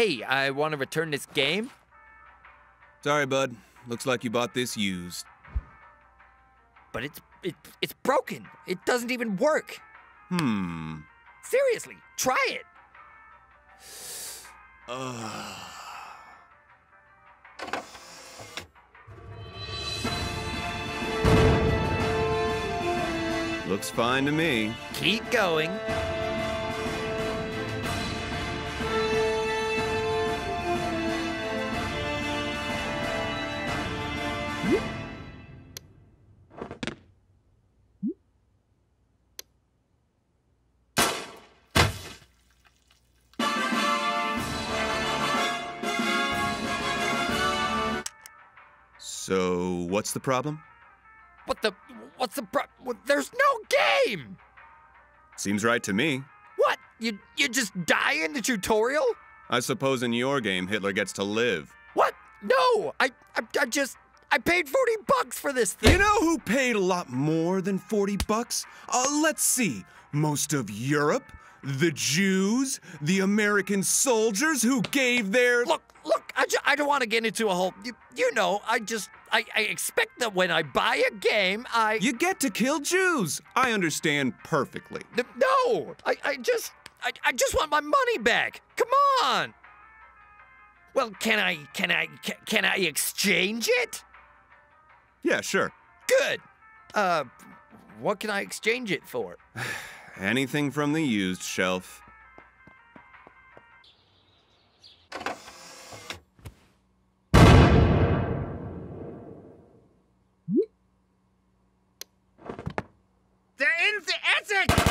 Hey, I want to return this game. Sorry, bud. Looks like you bought this used. But it's it, it's broken. It doesn't even work. Hmm. Seriously, try it. Looks fine to me. Keep going. So, what's the problem? What the? What's the pro? well, There's no game. Seems right to me. What? You you just die in the tutorial? I suppose in your game, Hitler gets to live. What? No, I I, I just I paid forty bucks for this thing. You know who paid a lot more than 40 bucks? Uh, let's see. Most of Europe, the Jews, the American soldiers who gave their. Look, look, I, I don't want to get into a whole. You, you know, I just I, I expect that when I buy a game, I You get to kill Jews. I understand perfectly. No, I I just I, I just want my money back. Come on. Well, can I can I can, can I exchange it? Yeah, sure. Good. Uh, what can I exchange it for? Anything from the used shelf. They're in the attic!